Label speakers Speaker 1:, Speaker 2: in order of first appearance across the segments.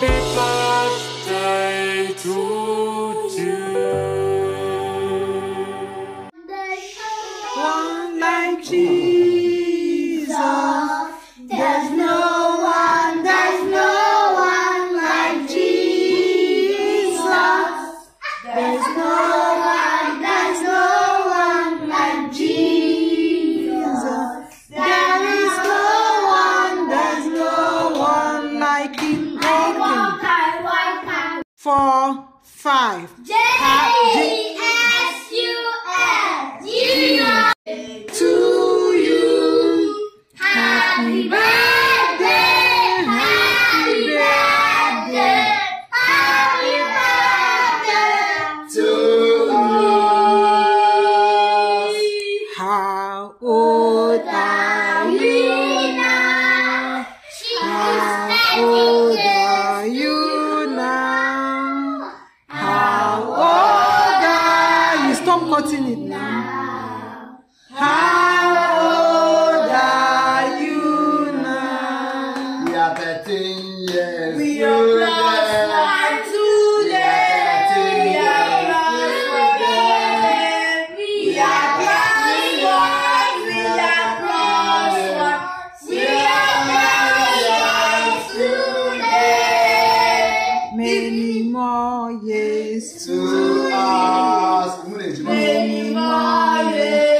Speaker 1: Happy birthday
Speaker 2: to you. four, five. Yay! counting it now. How old are you now?
Speaker 3: We are 13 years.
Speaker 2: We are
Speaker 4: mímọ́ Jésù. Mímọ́ Jésù.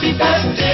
Speaker 4: Be birthday.